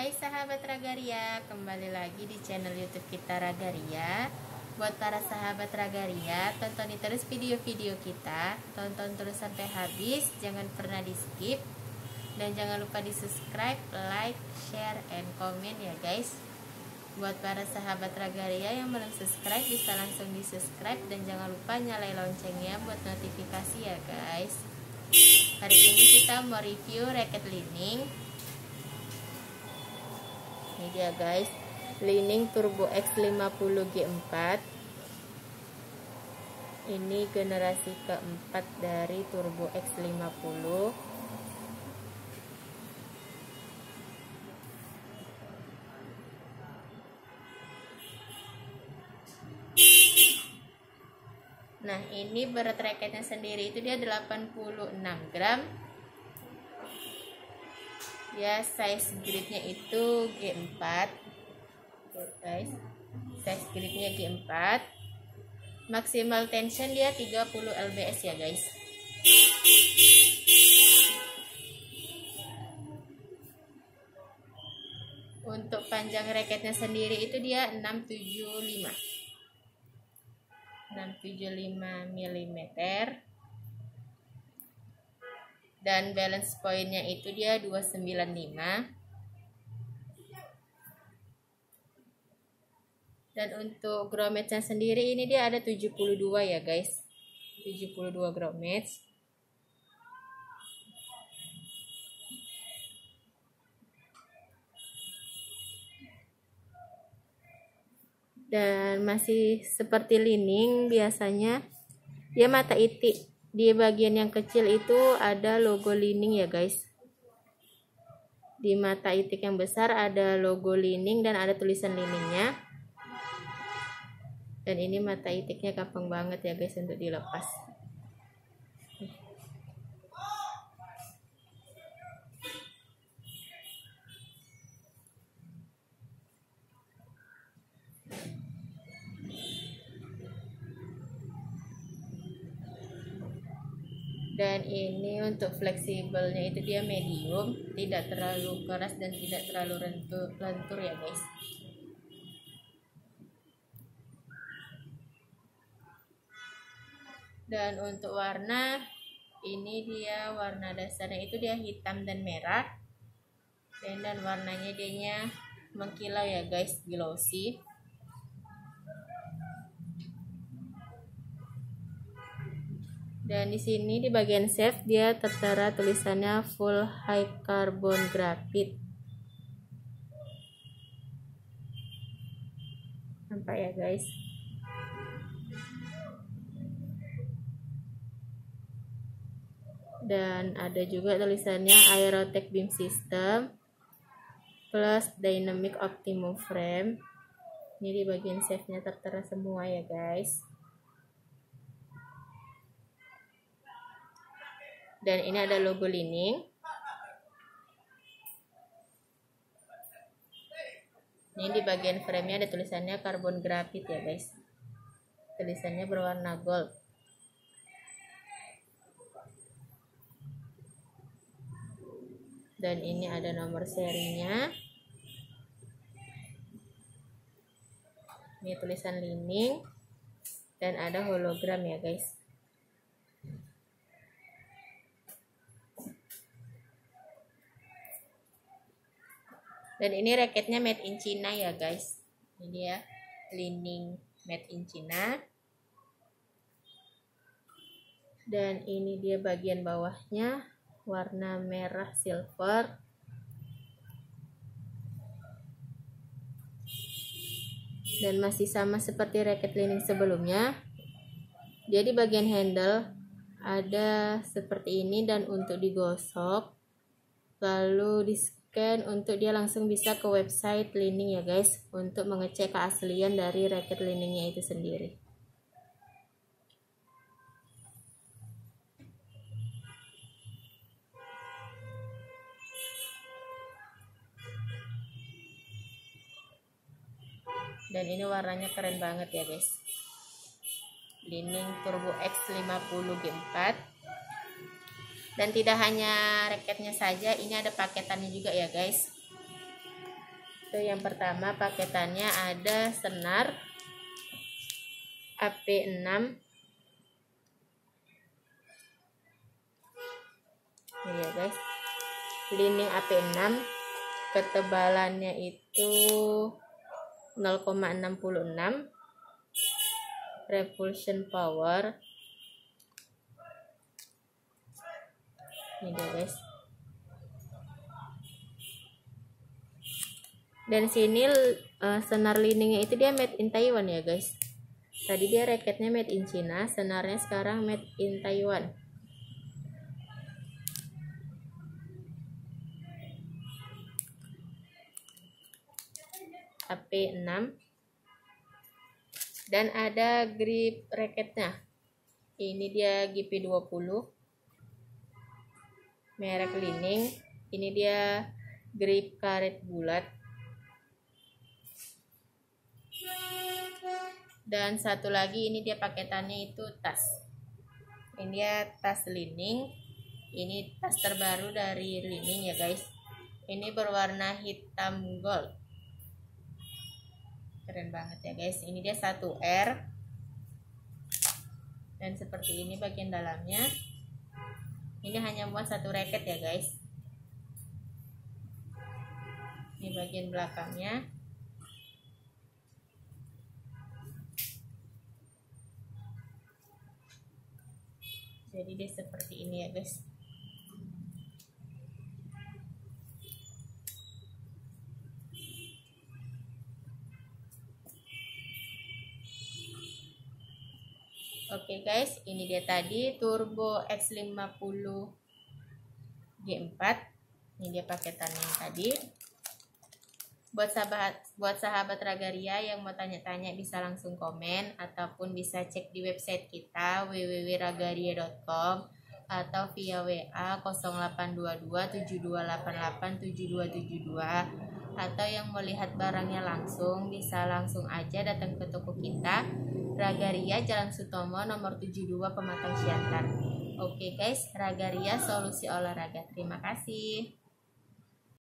Hai sahabat Ragaria, kembali lagi di channel YouTube kita Ragaria. Buat para sahabat Ragaria, tonton terus video-video kita, tonton terus sampai habis, jangan pernah di-skip dan jangan lupa di-subscribe, like, share, and comment ya guys. Buat para sahabat Ragaria yang belum subscribe bisa langsung di-subscribe dan jangan lupa nyalain loncengnya buat notifikasi ya guys. Hari ini kita mau review racket lining ini dia guys. Lining Turbo X50 G4 ini generasi keempat dari Turbo X50 Nah ini berat raketnya sendiri. Itu dia 86 gram ya size gridnya itu G4 guys size gridnya G4 maksimal tension dia 30 lbs ya guys. Untuk panjang raketnya sendiri itu dia 675 675 mm dan balance pointnya itu dia 295 dan untuk grometsnya sendiri ini dia ada 72 ya guys. 72 gromets dan masih seperti lining biasanya dia mata itik di bagian yang kecil itu ada logo lining ya guys. Di mata itik yang besar ada logo lining dan ada tulisan liningnya. Dan ini mata itiknya gampang banget ya guys untuk dilepas dan ini untuk fleksibelnya itu dia medium tidak terlalu keras dan tidak terlalu lentur, lentur ya guys. Dan untuk warna ini dia warna dasarnya itu dia hitam dan merah. Dan, dan warnanya dia mengkilau ya guys glossy dan di sini di bagian safe dia tertera tulisannya full high carbon graphite. Nampak ya guys? Dan ada juga tulisannya aerotech beam system plus dynamic optimum frame. Ini di bagian safe nya tertera semua ya guys dan ini ada logo lining ini di bagian frame-nya ada tulisannya carbon graphite ya guys. Tulisannya berwarna gold. Dan ini ada nomor serinya. Ini tulisan lining dan ada hologram ya guys dan ini raketnya made in China ya guys. Ini dia lining made in China. Dan ini dia bagian bawahnya warna merah silver. Dan masih sama seperti raket lining sebelumnya. Jadi bagian handle ada seperti ini dan untuk digosok lalu di scan untuk dia langsung bisa ke website lining ya guys. Untuk mengecek keaslian dari racket liningnya itu sendiri. Dan ini warnanya keren banget ya guys. Lining turbo X50 G4 dan tidak hanya raketnya saja ini ada paketannya juga ya guys. Itu yang pertama paketannya ada senar AP6 ini ya guys. Lining AP6 ketebalannya itu 0,66 repulsion power ini dia guys. Dan sini uh, senar liningnya itu dia made in Taiwan ya guys. Tadi dia raketnya made in China senarnya sekarang made in Taiwan. AP6 dan ada grip raketnya. Ini dia GP20 merek Lining. Ini dia grip karet bulat. Dan satu lagi ini dia paketannya itu tas. Ini dia tas Lining. Ini tas terbaru dari Lining ya guys. Ini berwarna hitam gold. Keren banget ya guys. Ini dia satu R. Dan seperti ini bagian dalamnya ini hanya buat satu racket ya guys. Ini bagian belakangnya. Jadi dia seperti ini ya guys Oke okay guys, ini dia tadi Turbo X50 G4. Ini dia paketannya yang tadi. Buat sahabat buat sahabat Ragaria yang mau tanya-tanya bisa langsung komen ataupun bisa cek di website kita www.ragaria.com atau via WA 0822 atau yang melihat barangnya langsung bisa langsung aja datang ke toko kita Ragaria Jalan Sutomo nomor 72 Pematang Siantar. Oke guys, Ragaria solusi olahraga. Terima kasih.